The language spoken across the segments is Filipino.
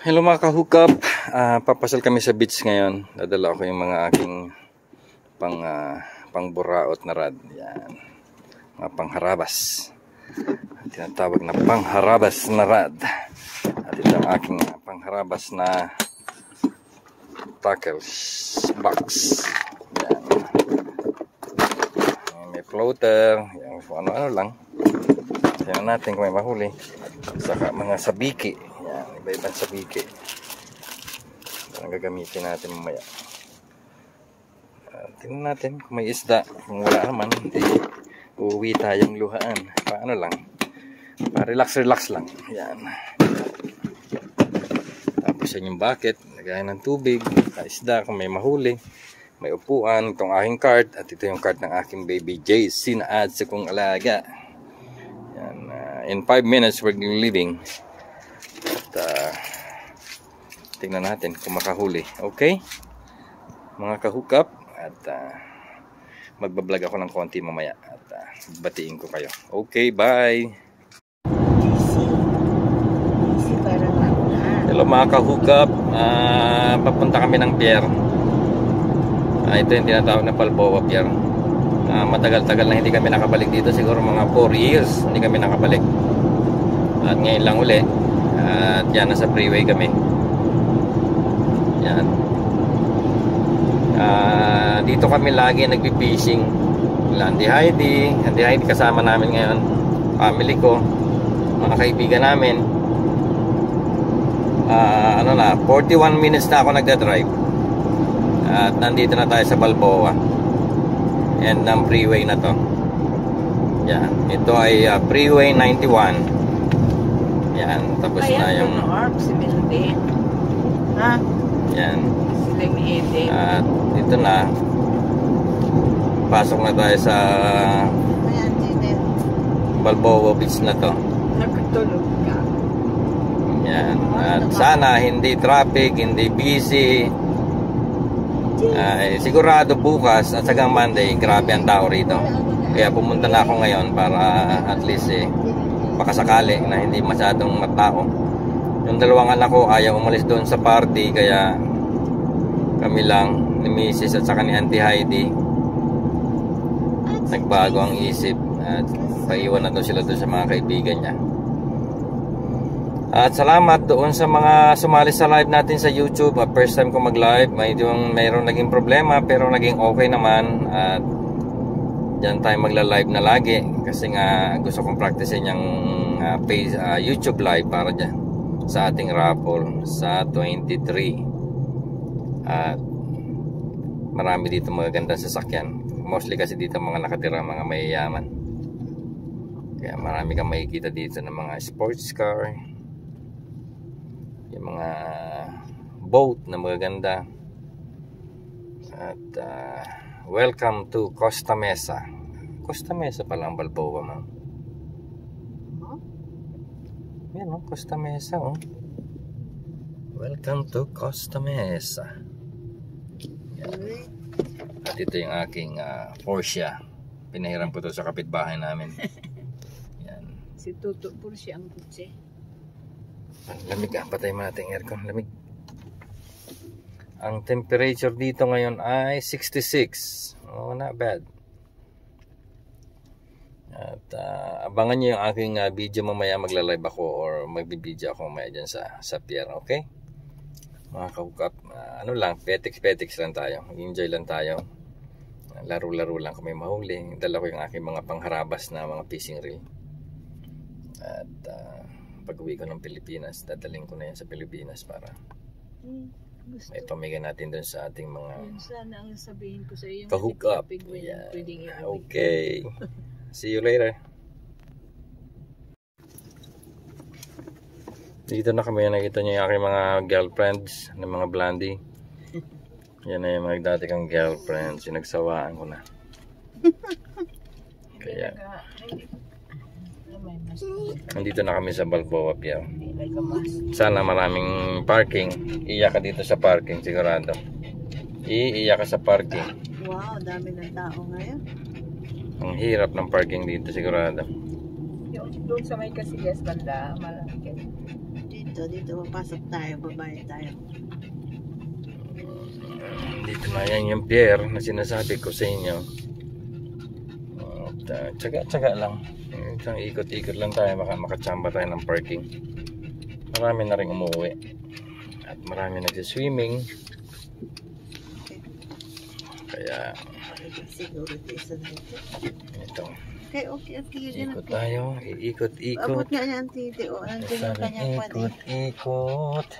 Hello mga ka-hookup. Ah, papasal kami sa beach ngayon. Dadala ko yung mga aking pang ah, pangburaot na rad. Yan. Mga pangharabas. Tinatawag na pangharabas na rad. At ito ang aking pangharabas na tackles box. Yan. May floater. Yan, ano-ano lang. Tingnan natin kung may mahuli. Saka mga sabiki. Yan, iba-ibang sabiki. Ito ang gagamitin natin mamaya. Uh, tingnan natin kung may isda. Kung wala naman, hindi uuwi tayong luhaan. Paano lang? Pa relax relax lang. Yan. Tapos yan yung bucket. Lagayan ng tubig. Isda kung may mahuli. May upuan. Itong aking cart. At ito yung cart ng aking baby JC na add sa kong alaga. Yan. Uh, in 5 minutes we're leaving. At uh, tingnan natin kung makahuli. Okay? Mga kahukap. At uh, magbablog ako ng konti mamaya. At uh, batiin ko kayo. Okay, bye! Hello mga kahukap. Ah, papunta kami ng pier. Ah, ito yung tinatawag na Balboa Pier. Ah, matagal-tagal na hindi kami nakabalik dito. Siguro mga 4 years hindi kami nakabalik. At ngayon lang uli. At yan, nasa freeway kami. Yan. Ah, dito kami lagi nagpi-fishing. Landy Heidi. Landy Heidi kasama namin ngayon. Family ko. Mga kaibigan namin. Ah, ano na, 41 minutes na ako nagda-drive. At nandito na tayo sa Balboa. And ng freeway na to. Yan. Ito ay ah, Freeway 91. Yan. Tapos na Ayan, yung... yung orb, si Melvin. Ha? Yan. Sila ni Ede. At ito na. Pasok na tayo sa Ayan, Janet. Balboa Beach na to. Nakatulog ka. Yan. At sana hindi traffic, hindi busy. Ay, sigurado bukas at sagang Monday, grabe ang tao rito. Kaya pumunta na ako ngayon para at least eh, makasakali na hindi masyadong matao. Yung dalawang anak ko ayaw umalis doon sa party kaya kami lang ni Mrs. at saka ni Auntie Heidi nagbago ang isip at paiwan na daw sila doon sa mga kaibigan niya. At salamat doon sa mga sumali sa live natin sa YouTube. Uh, first time ko mag-live, may yung mayroon naging problema pero naging okay naman at diyan tayo magla-live na lagi kasi nga gusto kong practicein yung uh, page, uh, YouTube live para dyan sa ating raffle sa 23. At marami dito mga gandang sasakyan. Mostly kasi dito mga nakatira mga mayayaman. Kaya marami kang makikita dito ng mga sports car, yung mga boat na magaganda at uh, welcome to Costa Mesa Costa Mesa pala ang Balboa mo yan oh, Costa Mesa oh welcome to Costa Mesa yan. at ito yung aking uh, Porsche pinahiram ko to sa kapitbahay namin yan Si Tuto po siya ang kutsi. Ang lamig ah, patay mo natin aircon, lamig. Ang temperature dito ngayon ay 66. Oh, not bad. At ah, abangan niyo yung aking ah, video mamaya magla-live ako or magbibideo ako mamaya dyan sa, sa pier, okay? Mga kahukap, ah, ano lang, petiks-petiks lang tayo. Enjoy lang tayo. Laro-laro lang kami mahuli. Dala ko yung aking mga pangharabas na mga fishing reel. At ah, pag uwi ko ng Pilipinas, dadaling ko na yan sa Pilipinas para Hmm, gusto. may pamigay natin dun sa ating mga sana ang sabihin ko sa iyo. yung yung Yan. pwedeng. Okay. See you later. Dito na kami nakita niyo yung aking mga girlfriends ng mga blondie. Yan na yung mga dati kong girlfriends. Yung nagsawaan ko na. Kaya, nandito na kami sa Balboa kamas. Sana maraming parking. Iiyak ka dito sa parking, sigurado. Iiyak ka sa parking. Wow, dami ng tao ngayon. Ang hirap ng parking dito, sigurado. Yung doon sa may kasigas banda, malaki. Dito. dito. Papasok tayo, babayad tayo. Dito na yan yung pier na sinasabi ko sa inyo. At uh, tsaga-tsaga lang. Isang ikot-ikot lang tayo, baka makachamba tayo ng parking. Marami na rin umuwi. At marami nagsiswimming. Kaya ito dito. Okay, okay, okay. Ikot tayo, Abot iikot-ikot. nga niya titi. O, nandun yung Sabi, kanyang pwede. ikot-ikot.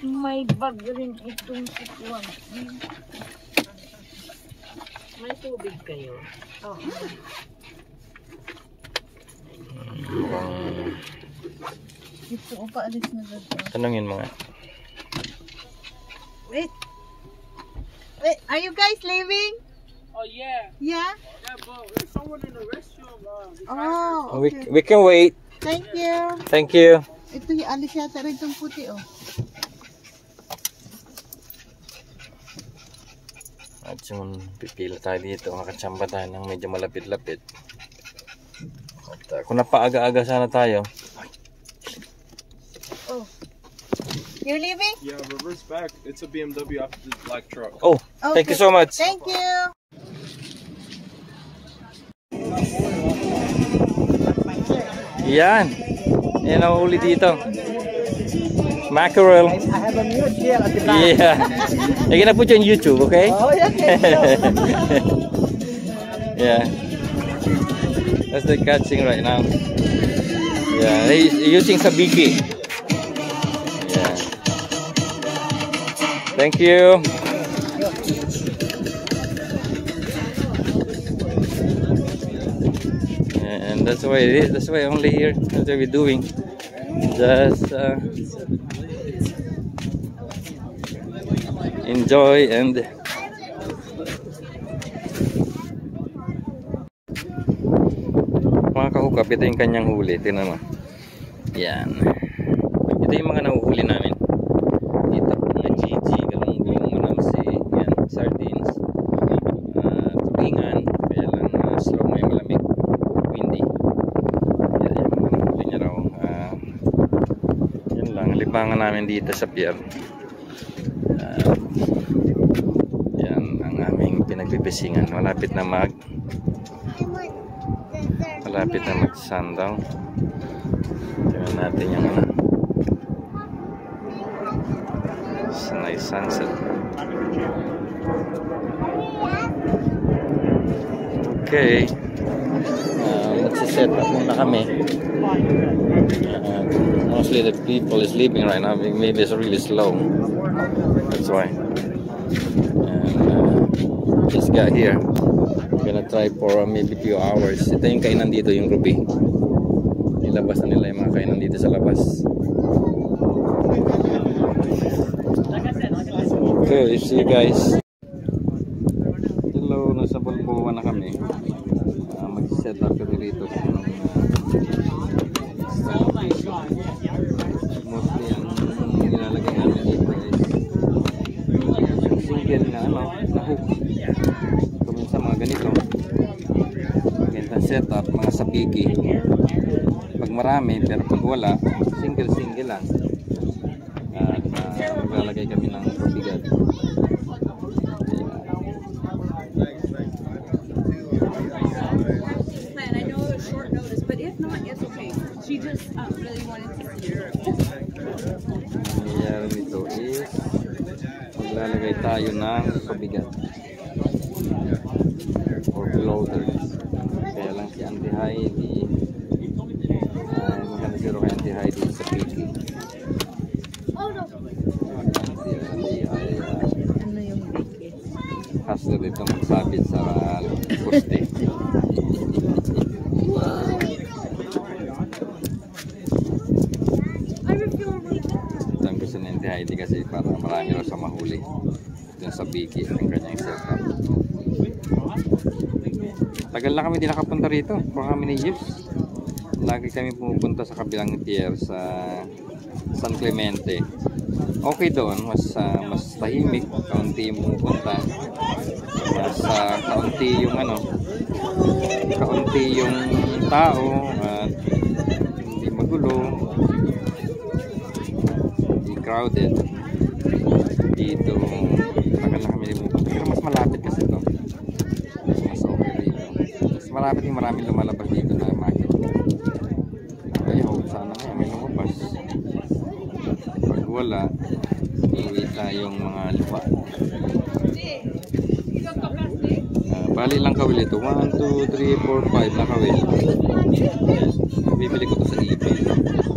May bag rin itong sikuan. May tubig kayo? Oo. Mukhang Ito, paalis na doon. tanongin mo nga. Wait. Wait, are you guys leaving? Oh yeah, Yeah? yeah, but there's someone in the restroom. Uh, Oh, We, okay. we can wait. Thank you. Thank you. Ito yung alis yata rin itong puti, oh. At yung pipila tayo dito, makachamba tayo ng medyo malapit-lapit. At uh, kung napaaga-aga sana tayo, You're leaving? yeah, reverse back. It's a BMW after the black truck. oh, thank you so much. Thank you. Yan. Yan ang uli dito. Mackerel. I have a mute here at the back. Yeah. You're gonna put you on YouTube, okay? Oh, yeah, okay. yeah. That's the catching right now. Yeah, he's using sabiki. Thank you. And that's why it is. That's why only here. That's what we're doing. Just uh, enjoy and mga kahukap, ito yung kanyang huli. Tingnan mo. Yan. Ito yung mga nahuhuli namin. Dito, mga Gigi, galunggong, manamsi, yan, sardines, uh, tubingan, kaya lang uh, slow may malamig, windy. Yan yung mga nahuli niya raw. Ah, yan libangan namin dito sa pier. Ah, yan ang aming pinagpipisingan. Malapit na mag malapit na mag sundown tingnan natin yung ano Sanay sunset okay magsiset up muna kami uh, mostly the people is sleeping right now maybe it's really slow that's why and uh, just got here gonna try for uh, maybe few hours. Ito yung kainan dito, yung Ruby. Ilabas na nila yung mga kainan dito sa labas. Okay, see you guys. Hello, nasa Bulbuwa na kami. Uh, Mag-set up kami dito. ng, uh, mostly ang nilalagay namin dito is yung single na ano, na hook kuminsan mga ganito ganitong setup sabiki pag marami pero pag wala single single lang. At uh, maglalagay kami ng kami din nakapunta rito. For how many years lagi kami pumupunta sa kabilang tier sa San Clemente. Okay doon mas uh, mas tahimik. Kaunti yung pumupunta. Mas uh, kaunti yung ano kaunti yung tao at hindi magulo. Hindi crowded. Dito kami pumupunta pero mas malapit kasi to. Marami din maraming lumalabas dito na macho. Ay, hope sana nga may lumabas. Pag wala, iuwi tayong mga lupa. Uh, bali lang kawil ito. 1, 2, 3, 4, 5 na. Bibili ko to sa eBay.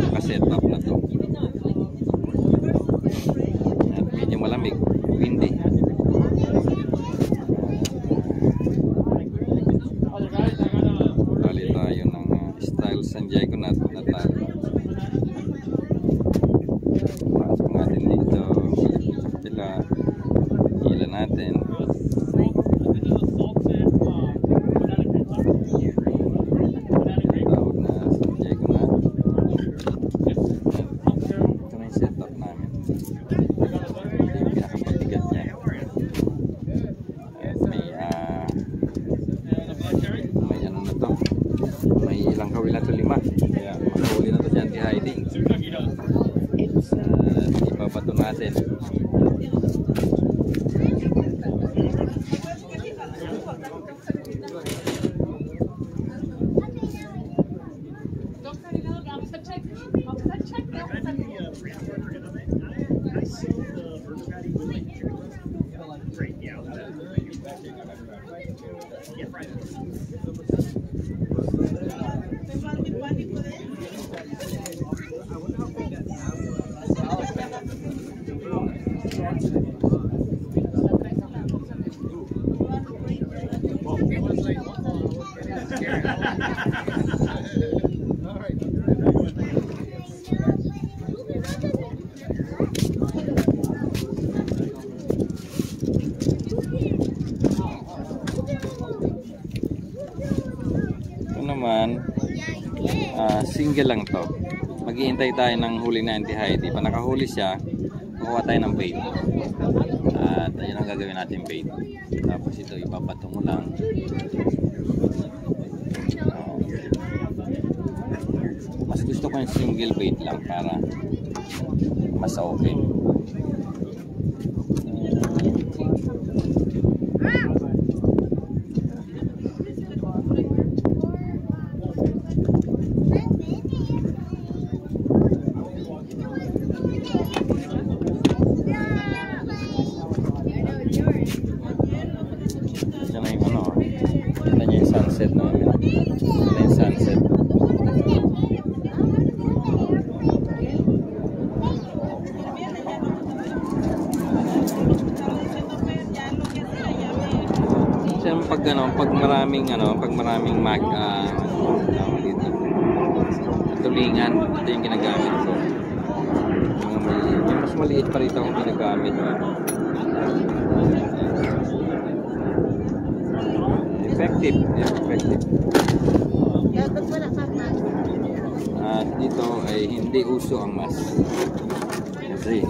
Single lang to. Maghihintay tayo ng huli na anti-hide. Pag nakahuli siya, kukuha tayo ng bait. At ayun ang gagawin natin bait. Tapos ito, ipapatungo lang. Mas gusto ko yung single bait lang para mas okay. at dito ay hindi uso ang mas kasi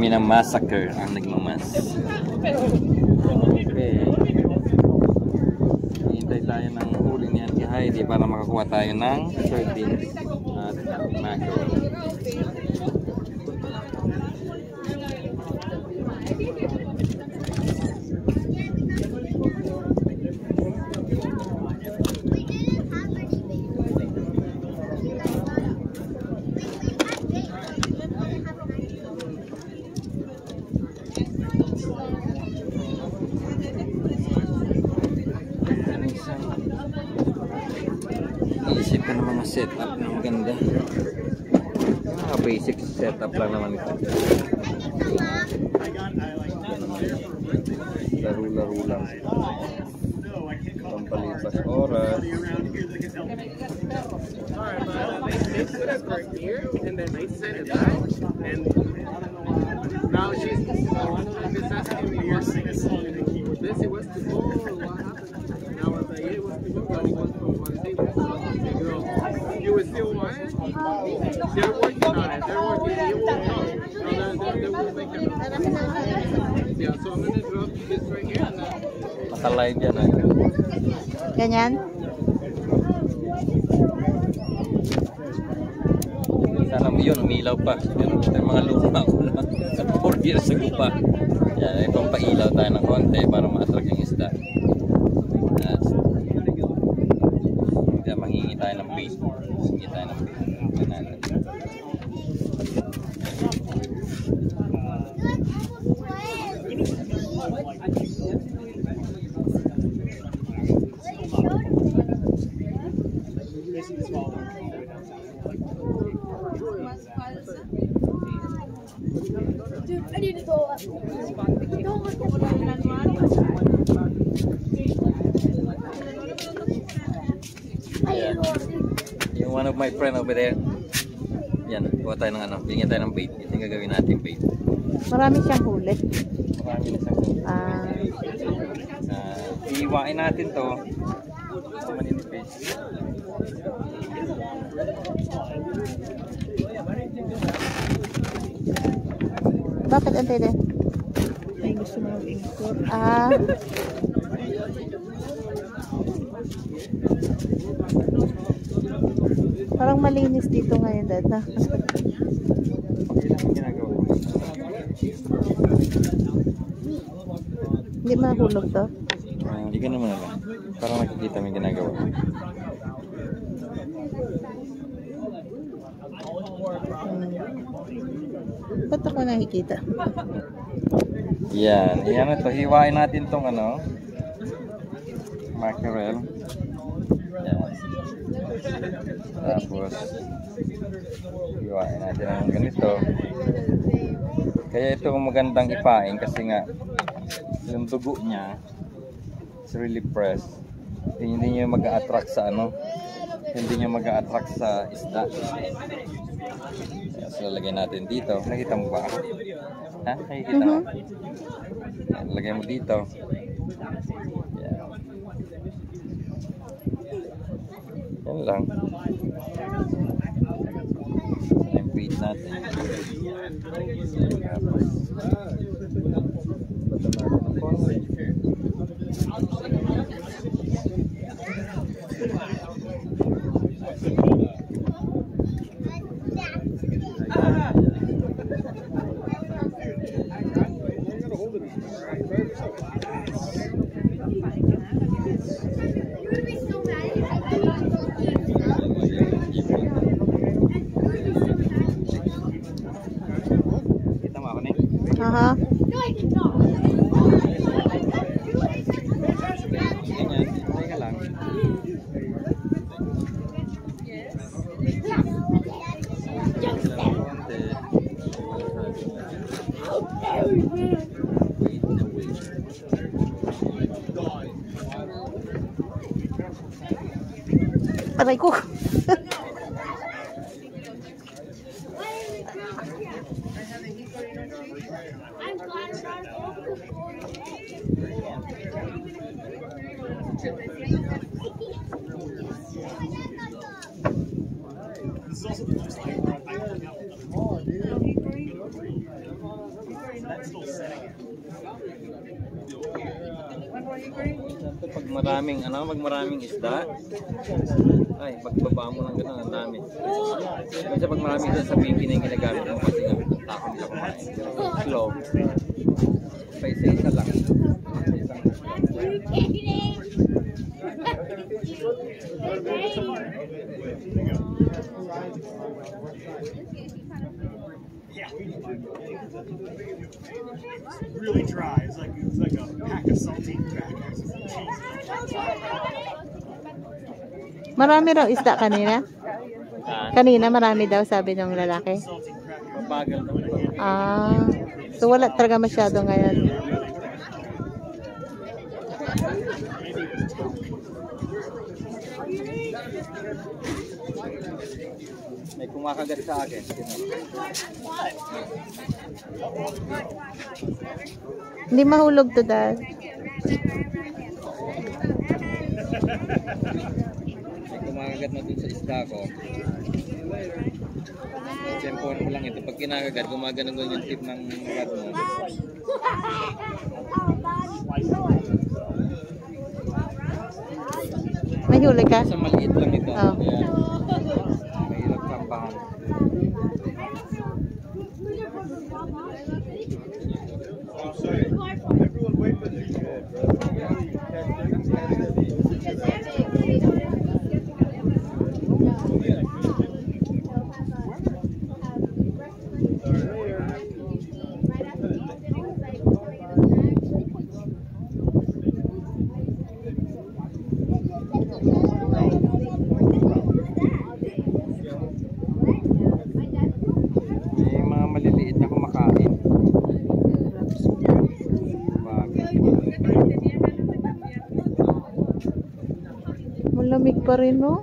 minamassacre ang nagmamas okay. Hintay tayo ng huli ni Auntie Heidi para makakuha tayo ng sardines at mackerel friend over there. Yan, kuha tayo ng ano. Bigyan tayo ng bait. Ito yung gagawin natin bait. Marami siyang huli. Marami na siyang Ah, uh, iiwain natin to sa maninipis. bakit ang tede? Ay, gusto mo mag-ingkor. Ah, parang malinis dito ngayon, dad. Na. Hindi mahulog to. Ah, Hindi ka naman alam. Parang nakikita yung ginagawa. Hmm. Ba't ako nakikita? Yan. Yan ito. Hiwain natin tong ano. Mackerel. Yan. Tapos, hiwain natin ng ganito. Kaya ito magandang ipain kasi nga yung dugo niya is really fresh. Hindi niya mag-attract sa ano. Hindi niya mag-attract sa isda. Kaya so, lalagay natin dito. Nakita mo ba? Ha? Nakikita mo? Yan, lagay mo dito. Yan. Lang. Yan yung feed natin. Tapos, basta natin ng konti. Aray ko. I'm glad about Ito, pag maraming ano, pag maraming isda, ay, pagbaba mo ng gano'n, ang dami. Kasi pag maraming isda sa pipi na yung ginagamit mo kasi nga, takot ka kumain. Slow. Pa isa-isa lang. Really dry. It's like it's like a pack of saltine crackers. Marami raw isda kanina. Ah, Kanina marami daw sabi ng lalaki. Ah, so wala talaga masyado ngayon. May kumakagat sa akin. Hindi mahulog to dad. Kumakagat na dun sa isda ko. Tempohan mo lang ito. Pag kinakagat, gumagano yung tip ng rod mo. May huli ka? Sa maliit lang ito. Oh. Kaya mahirap kampahan. May mga maliliit na kumakain. Bagay. Malamig pa rin, no?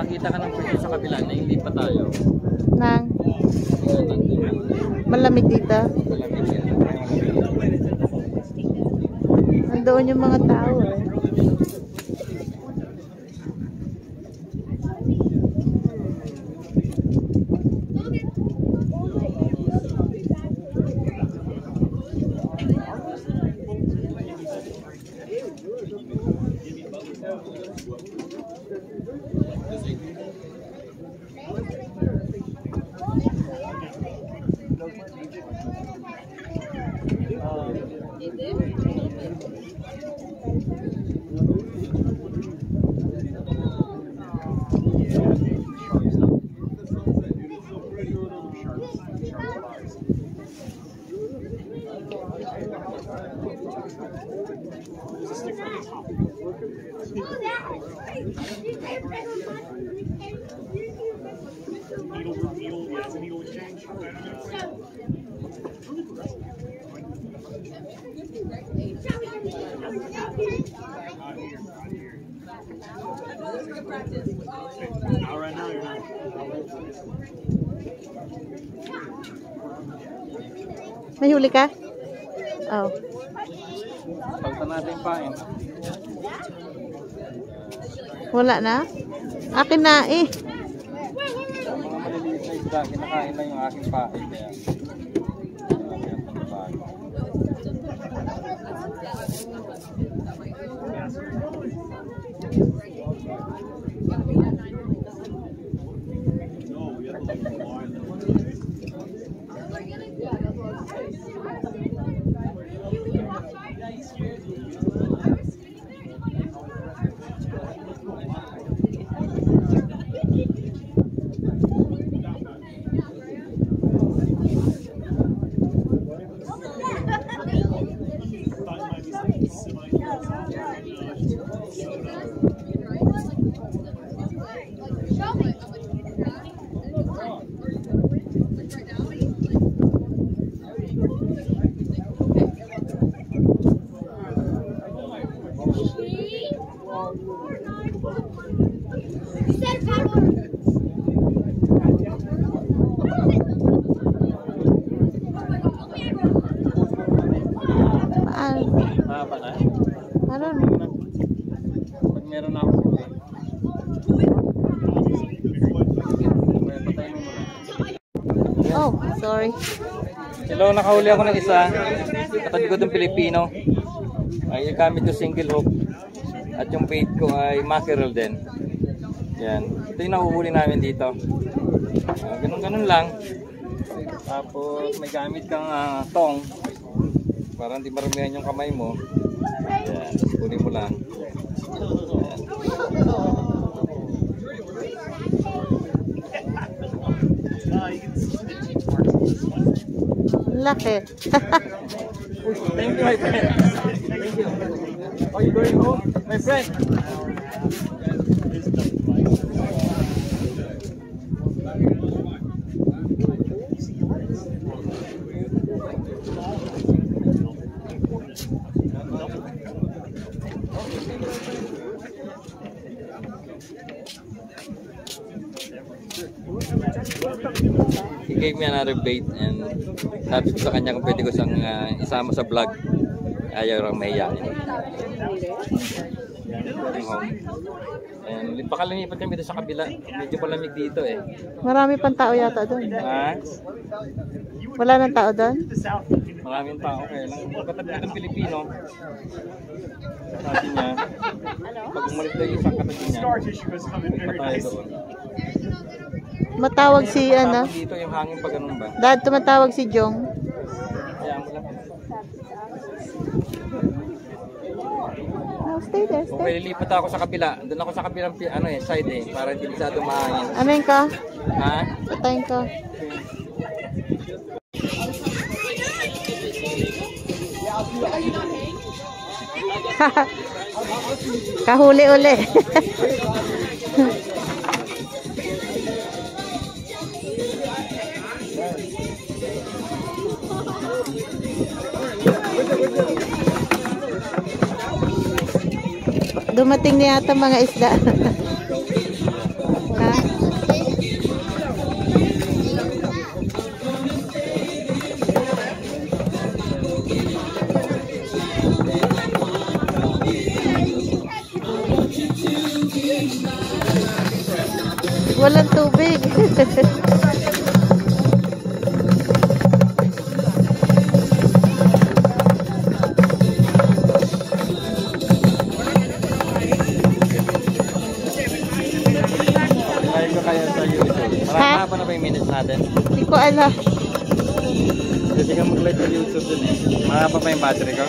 Makakita ka ng pwede sa kabila na hindi pa tayo. Nang malamig dito. Malamig yan. Nandoon yung mga tao May huli ka? Oh. Pagta natin pain. Wala na? Akin na eh. Mga maliliit na isda, kinakain na yung aking pain. Kaya, marami ang meron na ako huli. Kaya patayin mo muna. Oh, sorry. Hello, nakahuli ako ng isa. Katabi ko itong Pilipino. Ay, gamit yung single hook. At yung bait ko ay mackerel din. Yan. Ito yung nahuhuli namin dito. Ah, ganun-ganun lang. Tapos may gamit kang ah, tong. Para hindi marumihan yung kamay mo. Yan. Tapos kunin mo lang. Yan. Uh, you can see the teeth marks on this one. Laki. Thank you, my friend. Thank you. Are you going home? My friend. He gave me another bait and sabi ko sa kanya kung pwede ko siyang uh, isama sa vlog. Ayaw lang mahiya. I'm home. And baka lumipat kami dito sa kabila. Medyo palamig dito eh. Marami pang tao yata doon. Ha? Wala nang tao doon? Maraming tao kaya lang. Katabi ng Pilipino. Sabi niya, pag daw yung isang katabi niya, tayo nice. doon. Matawag si ano. Dito yung hangin pa ganun ba? Dad, tumatawag si Jong. Kaya mo lang. Oh, stay there, stay. kaya lilipat ako sa kabila, doon ako sa kabilang ano eh, side eh, para hindi masyadong mahangin. Amen ka? Ha? Patayin ka. Kahuli uli. Dumating na yata mga isda. Mahaba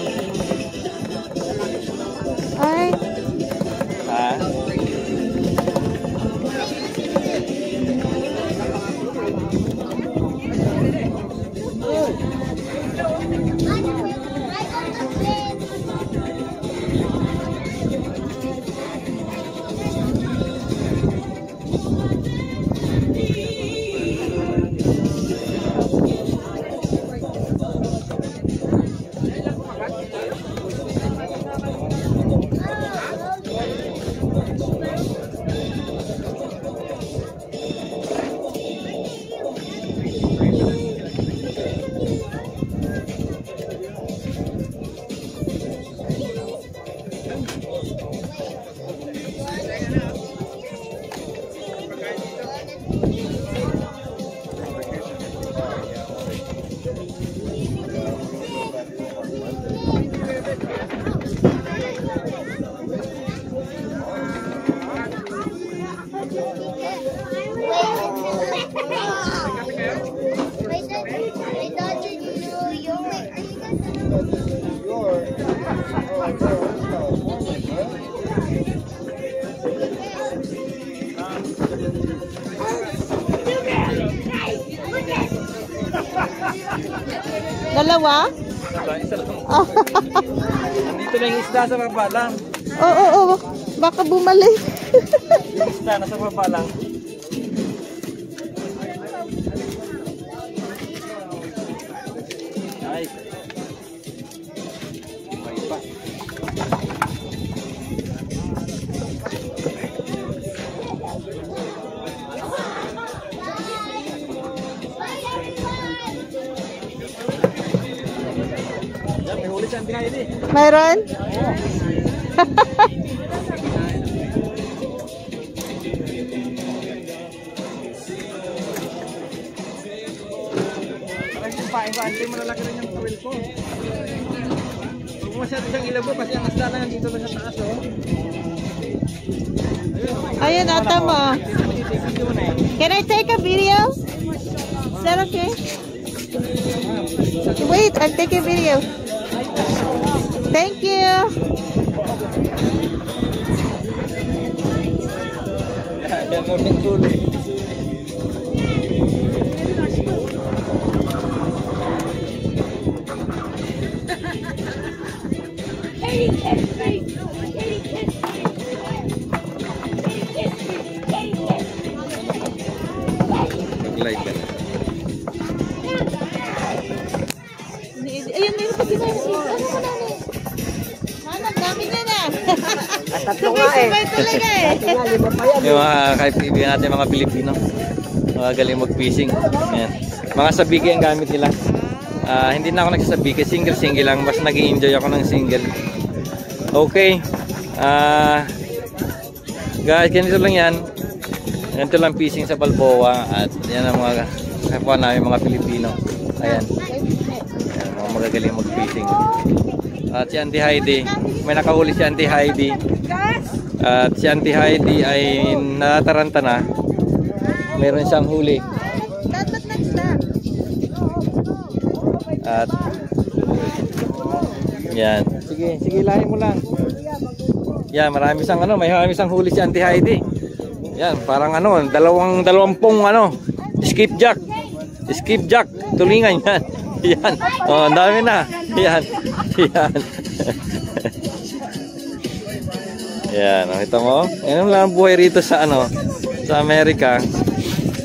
isda sa baba lang. oo, oo, oo. Baka bumalik. Yung isda nasa baba lang. Ayun, ata mo. Can I take a video? Is that okay? Wait, I'll take a video. Thank you. Yan mo Tatlo nga eh. Eh. Nga, lima pa yan. Yung mga kaibigan natin mga Pilipino. Mga galing mag-fishing. Ayan. Mga sabiki ang gamit nila. Ah, hindi na ako nagsasabiki, single-single lang. Mas nag enjoy ako ng single. Okay. Ah, guys, ganito lang yan. Ganito lang fishing sa Balboa at yan ang mga kapwa namin mga Pilipino. Ayan. Ayan, mga magagaling mag-fishing. At si Auntie Heidi, may nakahuli si Auntie Heidi. At si Auntie Heidi ay nataranta na. Meron siyang huli. At yan. Sige, sige lahi mo lang. Yan, marami sang ano, may marami sang huli si Auntie Heidi. Yan, parang ano, dalawang dalawampung ano, skipjack. Skipjack, tulingan yan. Yan. Oh, dami na. Yan. Yan. Yan, nakita mo? Yan lang ang buhay rito sa ano, sa Amerika.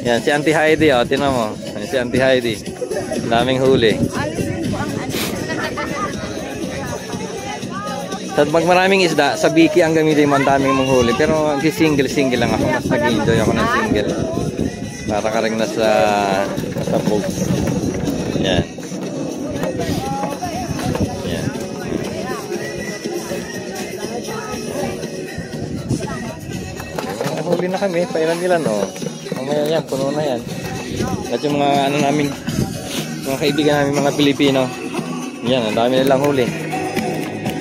Yan, si Auntie Heidi, oh, tinan mo. Yan, si Auntie Heidi. Daming huli. Sa pag maraming isda, sa biki ang gamitin mo ang daming mong huli. Pero single-single lang ako. Mas nag-enjoy ako ng single. Para ka rin nasa, nasa boat. Yan. Na kami. Pailan nila no. Mamaya yan, puno na yan. At yung mga ano namin, mga kaibigan namin mga Pilipino. Yan, ang dami nilang huli.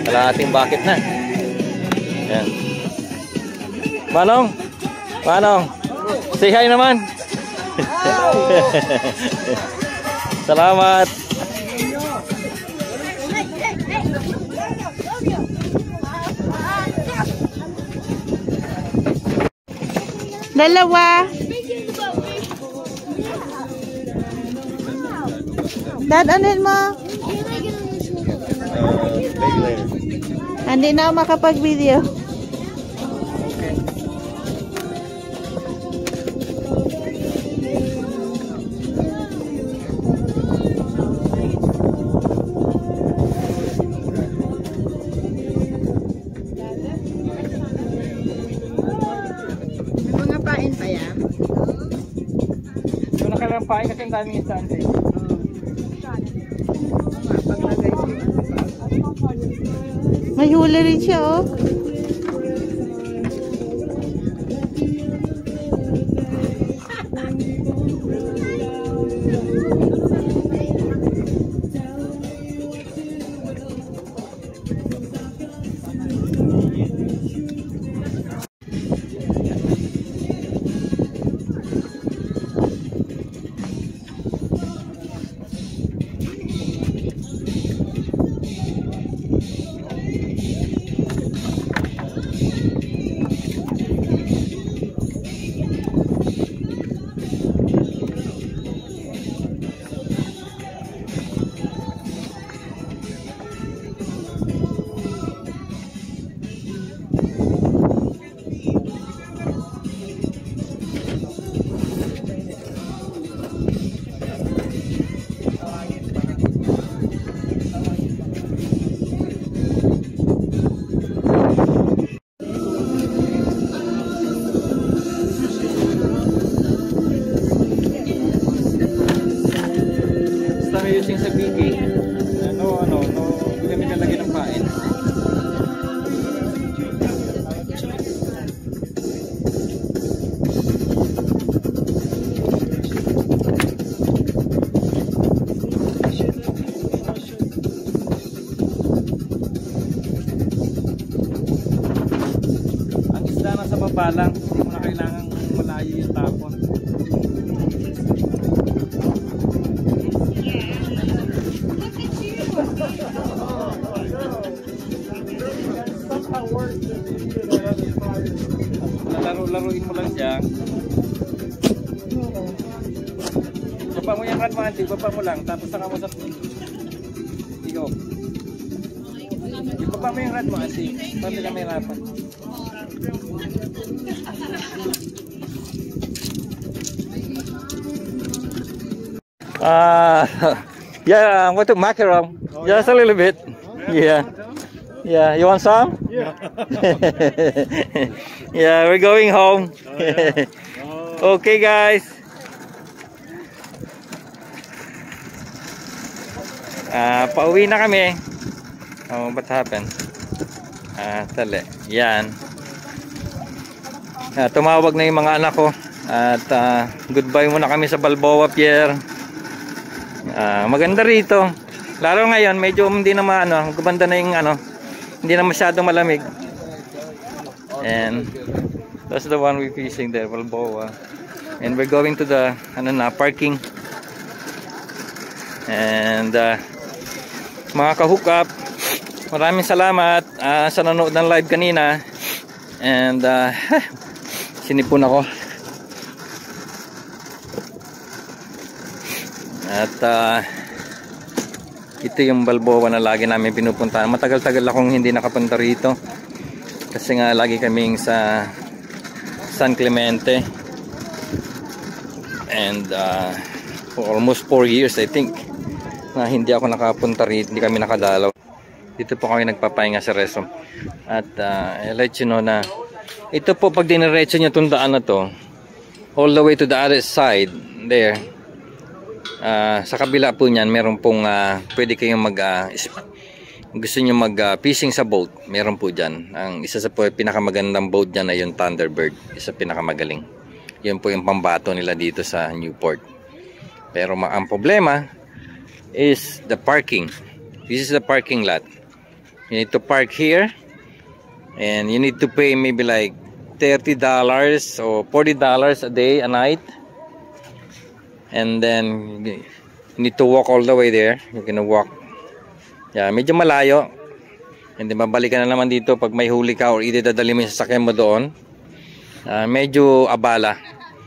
Kalahating bucket na. Yan. Manong! Manong! Say hi naman! Salamat! Dalawa. Dad, anin mo? Hindi na makapag-video. Kasi ang daming istante. May huli rin siya, oh. Lalaro-laruin mo lang siya. Baba mo yung rad mo, auntie. Baba mo lang. Tapos saka mo sa... Ikaw. Ibaba mo yung rad mo, auntie. Para sila may hirapan. Ah, yeah, I'm going to macaron. Just a little bit. Yeah. Yeah, you want some? Yeah. we're going home. okay, guys. Ah, pauwi na kami. Oh, what happened? Ah, tali. Yan. Ah, tumawag na yung mga anak ko. At ah, goodbye muna kami sa Balboa Pier. Ah, maganda rito. Lalo ngayon, medyo hindi na maano, gumanda na yung ano, hindi na masyadong malamig. And that's the one we fishing there, Balboa. And we're going to the ano na, parking. And uh, mga ka-hook up, maraming salamat ah, sa nanood ng live kanina. And uh, sinipon ako. At uh, ito yung Balboa na lagi namin pinupuntahan. Matagal-tagal akong hindi nakapunta rito. Kasi nga lagi kaming sa San Clemente. And uh, for almost 4 years I think na hindi ako nakapunta rito, hindi kami nakadalaw. Dito po kami nagpapahinga sa reso. At uh, I'll let you know na ito po pag diniretso nyo itong daan na to all the way to the other side there Ah, sa kabila po niyan meron pong ah, pwede kayong mag is- gusto niyo mag ah, fishing sa boat meron po diyan. Ang isa sa po, pinakamagandang boat diyan ay yung Thunderbird isa pinakamagaling. Yun po yung pambato nila dito sa Newport. Pero ang problema is the parking. This is the parking lot. You need to park here and you need to pay maybe like $30 or $40 a day a night and then you need to walk all the way there. You're gonna walk. Yeah, medyo malayo. And then babalikan na naman dito pag may huli ka or either dadali mo yung sasakyan mo doon. Ah, medyo abala.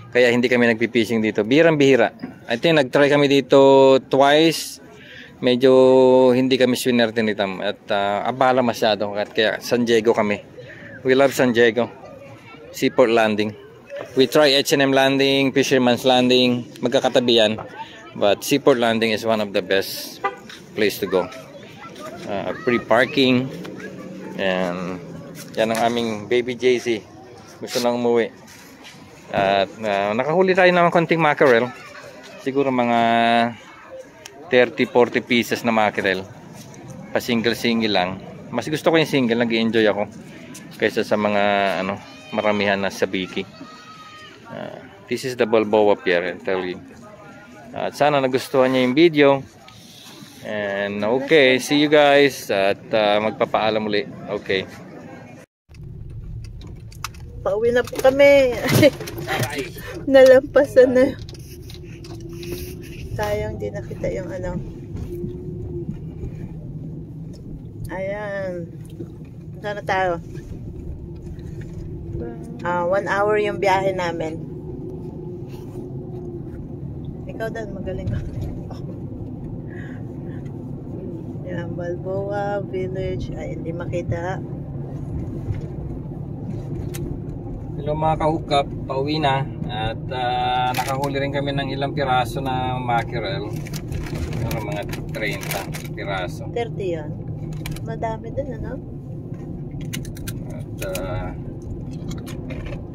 Kaya hindi kami nagpipishing dito. Bihirang bihira. I think nagtry kami dito twice. Medyo hindi kami swinerte nito at ah, abala masyado. At kaya San Diego kami. We love San Diego. Seaport Landing we try H&M Landing, Fisherman's Landing, magkakatabi yan. But Seaport Landing is one of the best place to go. Uh, free parking. And yan ang aming baby JC. Gusto nang umuwi. At uh, nakahuli tayo ng konting mackerel. Siguro mga 30-40 pieces na mackerel. Pa single-single lang. Mas gusto ko yung single, nag enjoy ako. Kaysa sa mga ano, maramihan na sabiki. Uh, this is the Balboa Pier, I tell you. At sana nagustuhan niya yung video. And okay, see you guys. At uh, magpapaalam uli. Okay. Pauwi na po kami. Nalampasan na. Sayang di nakita yung ano. Ayan. Saan na tayo? Ah, one hour yung biyahe namin. Ikaw dan, magaling ka. Yan, Balboa Village. Ay, hindi makita. Hello mga ka-hookup, pauwi na. At uh, nakahuli rin kami ng ilang piraso na mackerel. Ano, mga 30 piraso. 30 yan. Madami din, ano? At uh,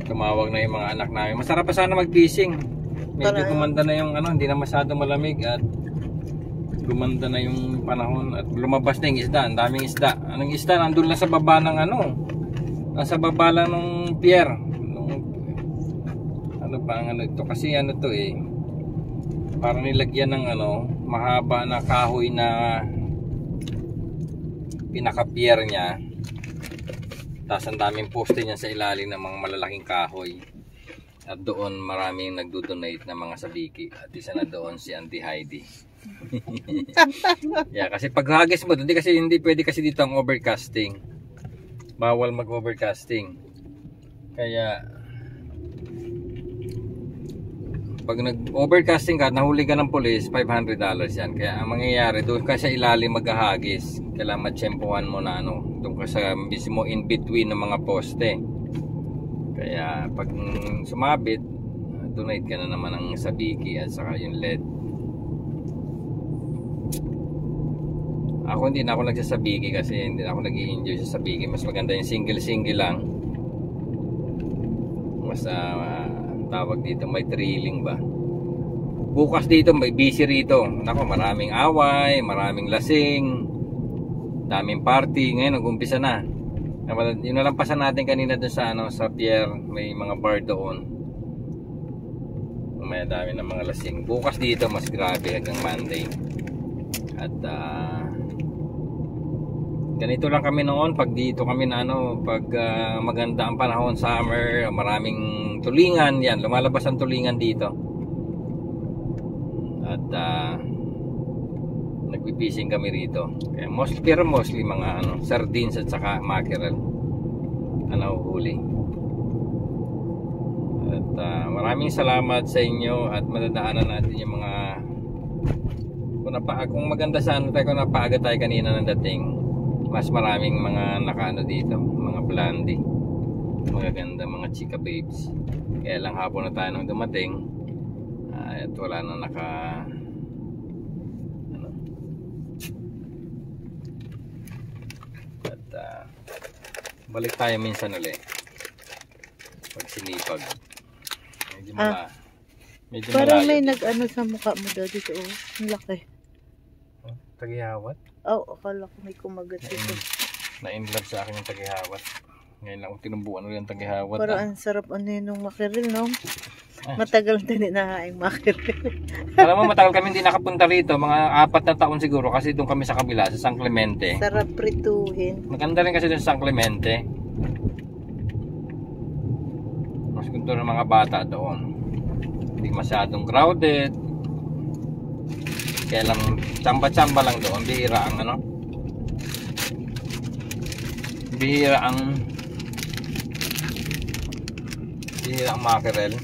tumawag na yung mga anak namin. Masarap pa sana mag-fishing. Medyo gumanda na yung ano, hindi na masyado malamig at gumanda na yung panahon at lumabas na yung isda. Ang daming isda. Anong isda? Nandun lang sa baba ng ano. Nasa baba lang ng pier. Nung, ano pa ang ano ito? Kasi ano to eh. Parang nilagyan ng ano, mahaba na kahoy na pinaka-pier niya. Tapos ang daming poste niya sa ilalim ng mga malalaking kahoy. At doon maraming nagdo-donate ng mga sabiki. At isa na doon si Auntie Heidi. yeah, kasi pag hagis mo, hindi kasi hindi pwede kasi dito ang overcasting. Bawal mag-overcasting. Kaya pag nag-overcasting ka, nahuli ka ng police, $500 yan. Kaya ang mangyayari, doon ka sa ilalim maghahagis. Kailangan matsyempohan mo na ano, doon ka sa mismo in between ng mga poste. Kaya pag sumabit, donate ka na naman ng sabiki at saka yung LED. Ako hindi na ako nagsasabiki kasi hindi na ako nag enjoy sa sabiki. Mas maganda yung single-single lang. Mas ah, tawag dito may thrilling ba? bukas dito may busy rito. Nako maraming away maraming lasing daming party. Ngayon nag-umpisa na. Yun nalampasan natin kanina dun sa ano sa pier. May mga bar doon. May dami ng mga lasing. Bukas dito mas grabe hanggang Monday. At ah, ganito lang kami noon pag dito kami na ano pag ah, maganda ang panahon summer maraming tulingan yan lumalabas ang tulingan dito. At uh, nagpipishing kami rito. Kaya mostly, pero mostly mga ano sardines at saka mackerel ano huli at ah, maraming salamat sa inyo at madadaanan natin yung mga kung, napa, kung maganda sana tayo kung napaaga tayo kanina ng dating mas maraming mga nakaano dito mga blondie mga ganda mga chika babes kaya lang hapon na tayo nung dumating Ah, at wala na naka ano at ah, balik tayo minsan ulit pag sinipag medyo mala medyo Parang malayo may nag-ano sa mukha mo daw dito. Oh. Ang laki. Tagihawat Oh, akala ko may kumagat dito. na-inlove sa akin yung tagihawat ngayon lang kung tinumbuan ulit yung tagihawat Parang ah. ang sarap ano yun ng makiril, no? Ah. Matagal na din nahaing makiril. alam mo matagal kami hindi nakapunta rito mga apat na taon siguro kasi doon kami sa kabila sa San Clemente sarap prituhin. Maganda rin kasi dun sa San Clemente. Mas gusto ng mga bata doon. Hindi masyadong crowded. Kaya lang, tsamba-tsamba lang doon. Bihira ang ano. Bihira ang bihira ang mackerel.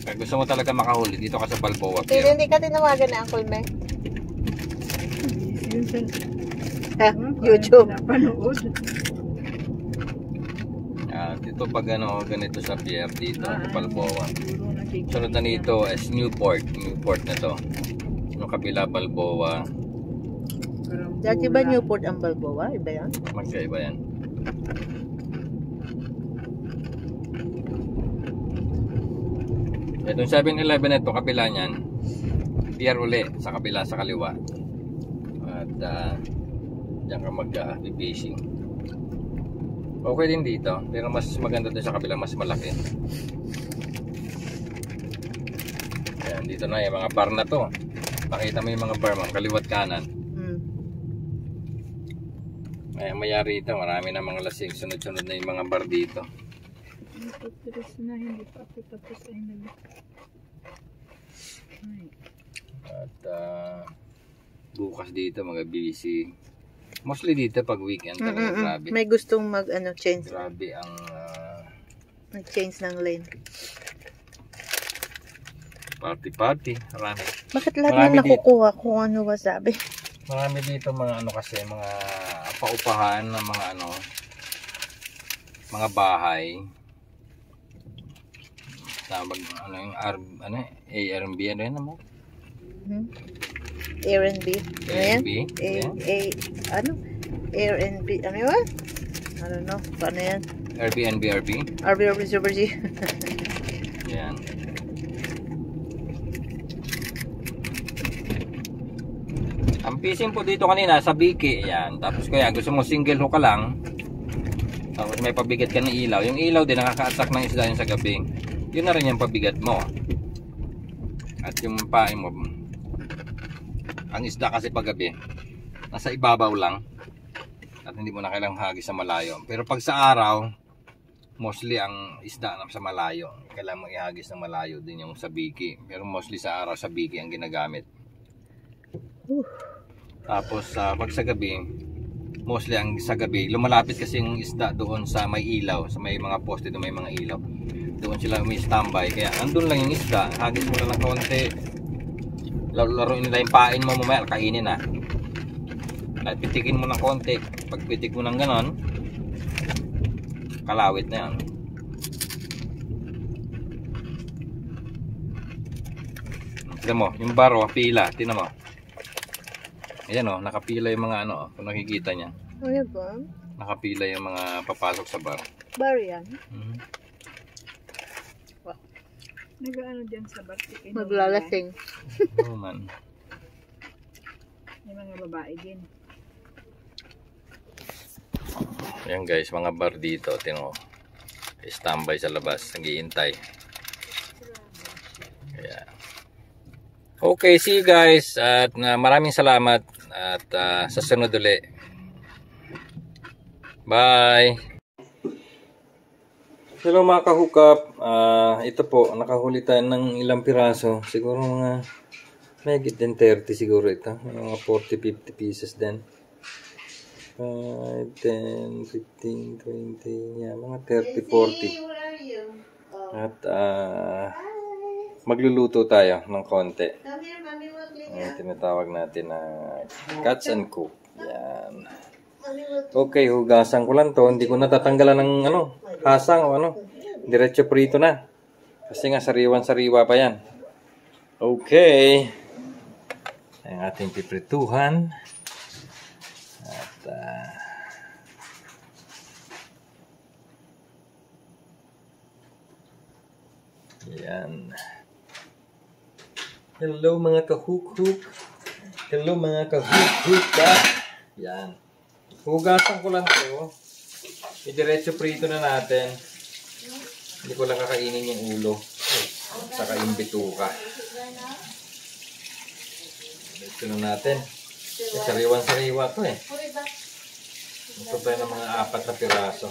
Kaya gusto mo talaga makahuli dito ka sa Balboa Pero Pier. hindi ka tinawagan na Uncle Meng? Ha? YouTube. Ah, dito pag ano, ganito sa pier dito, sa Balboa. Sunod na nito is Newport. Newport na to. Yung kabila Balboa. Dati ba Newport ang Balboa? Iba yan? Magkaiba yan. Itong 7-Eleven na ito, kabila niyan. Pier uli, sa kabila, sa kaliwa. At uh, diyan ka mag-fishing. Okay din dito, pero mas maganda din sa kabila, mas malaki. Ayan, dito na yung mga bar na to. Pakita mo yung mga bar, ma'am, kaliwat kanan. Hmm. May mayari ito, marami na mga lasing. Sunod-sunod na yung mga bar dito. At ah, bukas dito mga busy. Mostly dito pag weekend talaga Mm-mm-mm. grabe. May gustong mag ano, change. Grabe ang ah, Mag-change ng lane. party-party. Marami. Bakit lahat Marami na nakukuha kung ano wasabi? Marami dito mga ano kasi, mga paupahan ng mga ano, mga bahay. Tawag, ano yung R, ano, ARB, ano yun mo? Hmm? Airbnb. Yan? ARB? A. A, ano? Airbnb. Ano yun? I don't know. Paano yan? Airbnb, RB. RB, RB, Super G. Yan. Ang fishing po dito kanina sa Biki, yan. Tapos kaya gusto mo single hook ka lang. Tapos may pabigat ka ng ilaw. Yung ilaw din nakaka-attract ng isda yun sa gabi. Yun na rin yung pabigat mo. At yung pain mo. Ang isda kasi pag gabi, nasa ibabaw lang. At hindi mo na kailangang hagis sa malayo. Pero pag sa araw, mostly ang isda na sa malayo. Kailangan mo ihagis ng malayo din yung sa biki. Pero mostly sa araw sa biki ang ginagamit. Tapos sa pag sa gabi, mostly ang sa gabi, lumalapit kasi yung isda doon sa may ilaw, sa may mga poste doon may mga ilaw. Doon sila may standby. Kaya andun lang yung isda, hagis mo lang ng konti. Laruin nila yung pain mo mamaya, kainin na. At pitikin mo ng konti. Pag pitik mo ng ganon, kalawit na yan. Tignan mo, yung baro, pila, tignan mo. Ayan o, nakapila yung mga ano, oh, kung nakikita niya. Ano ba? Nakapila yung mga papasok sa bar. Bar yan. Mhm. Nag-ano dyan sa Bartik. Maglalasing. Oo man. May mga babae din. Ayan guys, mga bar dito. Tino, standby sa labas. Naghihintay. Kaya. Okay, see you guys. At na maraming salamat. At ah, sa sunod uli. Bye! Hello mga kahukap. Ah, ito po, nakahuli tayo ng ilang piraso. Siguro mga Megit din 30 siguro ito. May Mga 40-50 pieces din. 5, 10, 15, 20, yeah, mga 30, 40. At ah, magluluto tayo ng konti. Ang tinatawag natin na cuts and cook. Yan. Okay, hugasan ko lang to. Hindi ko natatanggalan ng ano, hasang o ano. Diretso prito na. Kasi nga sariwan-sariwa pa yan. Okay. Ang ating piprituhan. At ah, yan. Hello mga kahuk-huk. Hello mga kahuk-huk. Ah. Yan. Hugasan ko lang to. Idiretso prito na natin. Hindi ko lang kakainin yung ulo. Saka yung bituka. Diretso na natin. Sariwan-sariwa to eh. Ito tayo ng mga apat na piraso.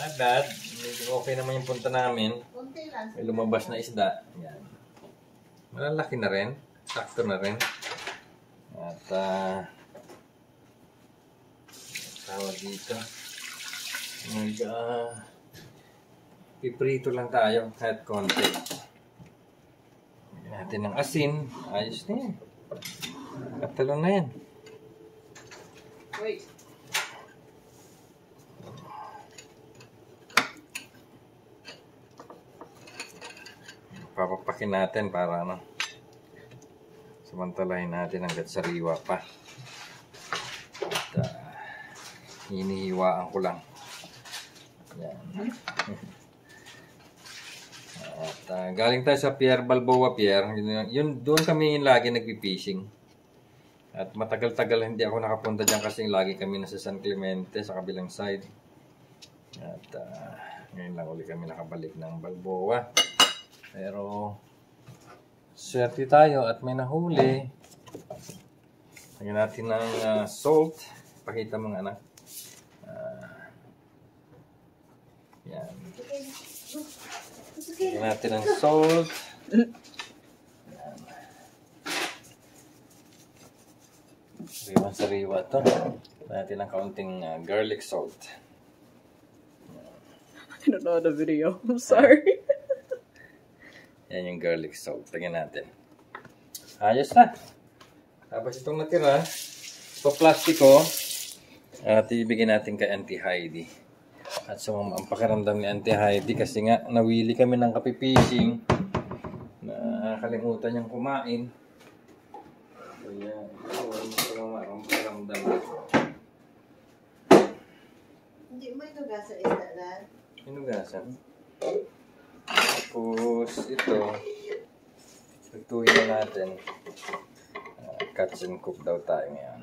Not bad. Medyo okay naman yung punta namin. May lumabas na isda. Yan. Malalaki na rin. Sakto na rin. At ah tawag dito. Mag ah, piprito lang tayo kahit konti. Lagyan natin ng asin. Ayos na yan. Katalo na yan. Papapakin natin para ano. Samantalahin natin hanggat sariwa pa. At uh, hinihiwaan ko lang. Yan. At ah, galing tayo sa Pierre Balboa Pier. Yun, doon kami lagi nagpi-fishing. At matagal-tagal hindi ako nakapunta dyan kasi lagi kami nasa San Clemente sa kabilang side. At ah, ngayon lang uli kami nakabalik ng Balboa. Pero swerte tayo at may nahuli. Lagyan natin ng ah, salt. Pakita mga anak. Ah, yan. Lagyan natin ng salt. Yan. Sariwa-sariwa to. Lagyan natin ng kaunting ah, garlic salt. I don't know the video. I'm sorry. Yan yung garlic salt. Lagyan natin. Ayos na. Tapos itong natira, pa-plastiko, at ibigay natin kay Auntie Heidi. At so, ang pakiramdam ni Auntie Heidi kasi nga nawili kami ng kapipising na kalimutan niyang kumain. Kaya, ito ang pakiramdam niya. Hindi mo ito gasa isda dad. Hinugasan. Tapos ito, lutuin na natin. Uh, cuts and cook daw tayo ngayon.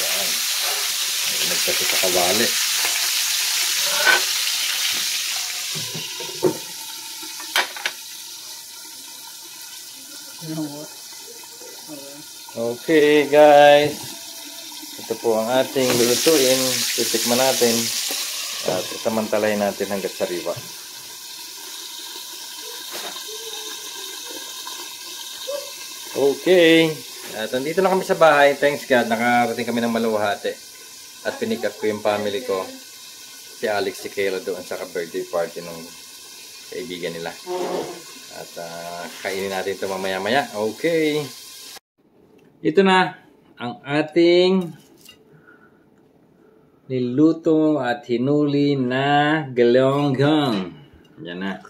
Yan. Nagkasi sa kawali. Okay guys. Ito po ang ating lulutuin. Titikman natin. At samantalahin natin hanggat sariwa. Okay. At nandito na kami sa bahay. Thanks God. Nakarating kami ng Maluwahati. At pinick ko yung family ko. Si Alex, si Kayla doon sa birthday party ng kaibigan nila. At ah, kainin natin ito mamaya-maya. Okay. Ito na ang ating niluto at hinuli na galonggong. Yan na.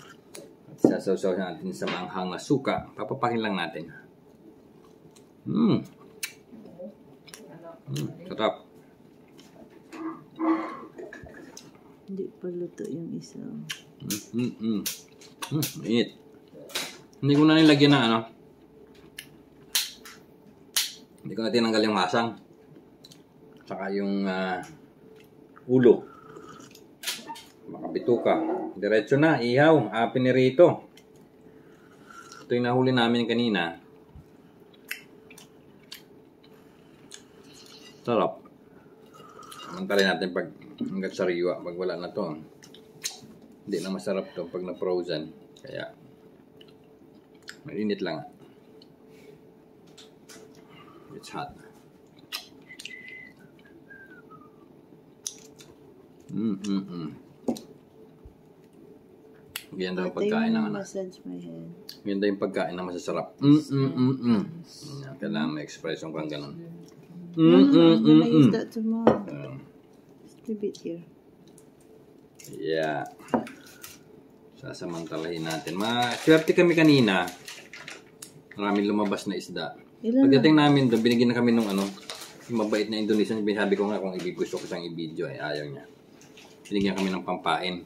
Sasawsaw natin sa manghang na suka. Papapakin lang natin. Mm. Mm, sarap. Hindi pa luto yung isa. Mm, mm, mm. Mm, init. Hindi ko na nilagyan na ano. Hindi ko na tinanggal yung masang. Saka yung ah, ulo. Makabito ka. Diretso na, ihaw. Apin ni Rito. Ito yung nahuli namin kanina. Sarap. Antalin natin pag hanggat sariwa. Pag wala na to. Hindi na masarap to pag na-frozen. Kaya, mainit lang. It's hot. Mm, mm, mm. Ganda yung pagkain ng ano. Ganda yung pagkain na masasarap. Mm, mm, mm, mm. Yan, Kailangan may expression kang ganun. Mm, No, no, mm, I'm use that tomorrow. Um, Just leave it here. Yeah. Sasamantalahin natin. Maswerte kami kanina. Maraming lumabas na isda. Ilan Pagdating namin doon, binigyan na kami nung ano, yung mabait na Indonesian. Sabi ko nga kung gusto ko siyang i-video, ay ayaw niya. Binigyan kami ng pampain.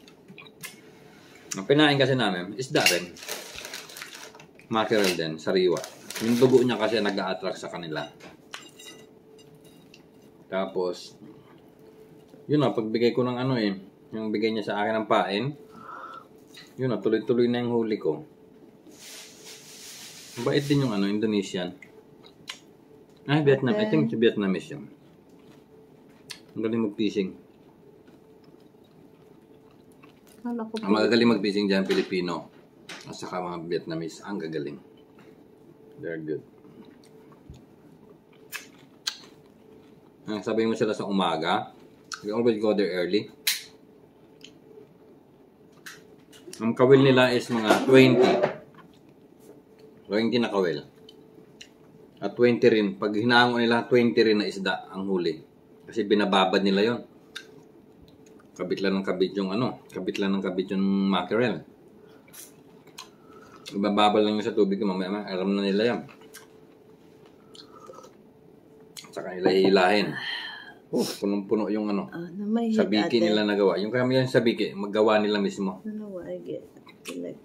Ang pinain kasi namin, isda rin. Mackerel din, sariwa. Yung dugo niya kasi nag-a-attract sa kanila. Tapos, yun na, pagbigay ko ng ano eh, yung bigay niya sa akin ng pain, yun na, tuloy-tuloy na yung huli ko. Bait din yung ano, Indonesian. Ay, Vietnam. I think Vietnamese yun. Ang galing mag-fishing. Kala ko Ang magagaling mag-fishing dyan, Pilipino. At saka mga Vietnamese, ang gagaling. They're good. Ang sabi mo sila sa umaga, we always go there early. Ang kawil nila is mga 20. 20 na kawil. At 20 rin. Pag hinango nila, 20 rin na isda ang huli. Kasi binababad nila yon. Kabit lang ng kabit yung ano, kabit lang ng kabit yung mackerel. Ibababal lang yun sa tubig mamaya, alam na nila yan. Saka nila hihilahin. Oh, punong-puno yung ano, Ah, na may heat sabiki nila nagawa. Yung kami yung sabiki, maggawa nila mismo. I know what I get. I feel like,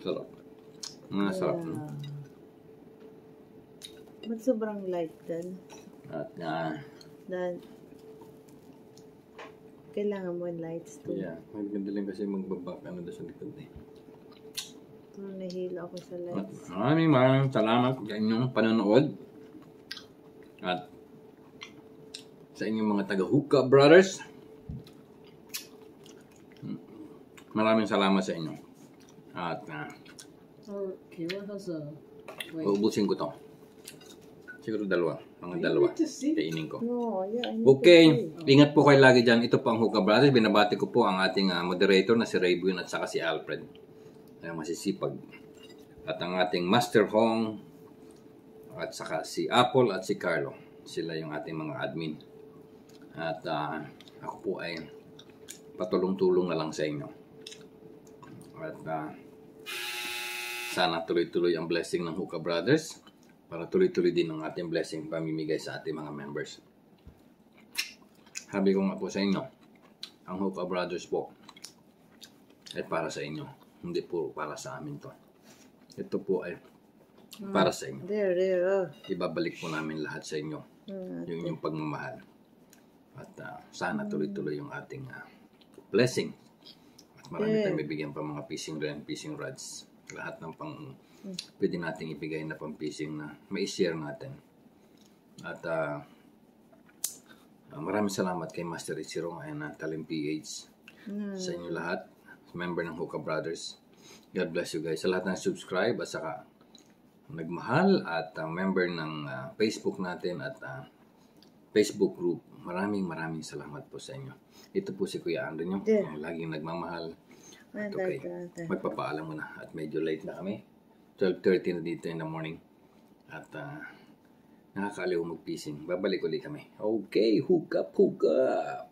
Sarap. Mga sarap. no? Ba't sobrang light dan? At nga, Dan, kailangan mo lights too. yeah, maganda lang kasi magbabak ano doon sa likod eh. Pero nahila ako sa At lights. maraming maraming salamat sa inyong panonood. At sa inyong mga taga-hookah brothers. Maraming salamat sa inyo. At uh, Or Kayla has a. Wait. uubusin ko to. Siguro dalawa. Mga dalawa. Kainin ko. No, yeah, Okay, ingat po kayo lagi dyan. Ito po ang Hookah Brothers. Binabati ko po ang ating ah, moderator na si Raybuin at saka si Alfred. Ay masisipag. At ang ating Master Hong at saka si Apple at si Carlo. Sila yung ating mga admin. At ah, ako po ay patulong-tulong na lang sa inyo. At ah, sana tuloy-tuloy ang blessing ng Hookah Brothers para tuloy-tuloy din ang ating blessing pamimigay sa ating mga members. Sabi ko nga po sa inyo, ang Hookah Brothers po ay para sa inyo. Hindi po para sa amin to. Ito po ay para sa inyo. There, there, oh. Ibabalik po namin lahat sa inyo. Hmm. Yung inyong pagmamahal. At ah, sana tuloy-tuloy yung ating ah, blessing. At marami Yeah. tayong bibigyan pa mga fishing rod and fishing rods. Lahat ng pang pwede nating ibigay na pang fishing na mai-share natin. At ah, maraming salamat kay Master Ichiro and uh, Talim PH sa inyo lahat. Member ng Hookah Brothers. God bless you guys. Sa lahat ng subscribe at saka nagmahal at uh, member ng uh, Facebook natin at uh, Facebook group. Maraming maraming salamat po sa inyo. Ito po si Kuya Andrew nyo, Yeah. laging nagmamahal. At okay, magpapaalam muna at medyo late na kami. 12.30 na dito in the morning. At uh, nakakaaliw mag-fishing. Babalik ulit kami. Okay, hook up, hook up!